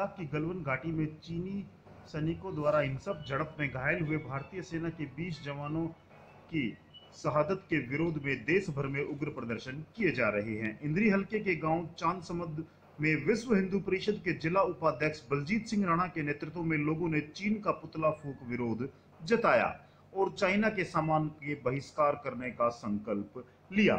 लद्दाख की गलवन घाटी में चीनी सैनिकों द्वारा हिंसक झड़प में घायल हुए भारतीय सेना के 20 जवानों की शहादत के विरोध में देश भर में उग्र प्रदर्शन किए जा रहे हैं। इंद्री हल्के के गाँव चाँद समद में विश्व हिंदू परिषद के जिला उपाध्यक्ष बलजीत सिंह राणा के नेतृत्व में लोगों ने चीन का पुतला फूक विरोध जताया और चाइना के सामान के बहिष्कार करने का संकल्प लिया।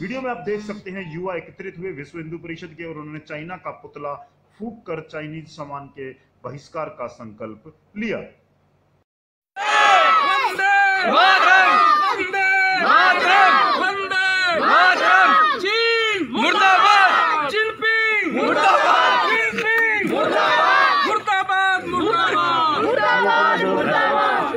वीडियो में आप देख सकते हैं, युवा एकत्रित हुए विश्व हिंदू परिषद के और उन्होंने चाइना का पुतला फूक कर चाइनीज़ सामान के बहिष्कार का संकल्प लिया। चीन! मुर्दाबाद! जिनपिंग मुर्दाबाद! मुर्दाबाद मुर्दाबाद मुर्दाबाद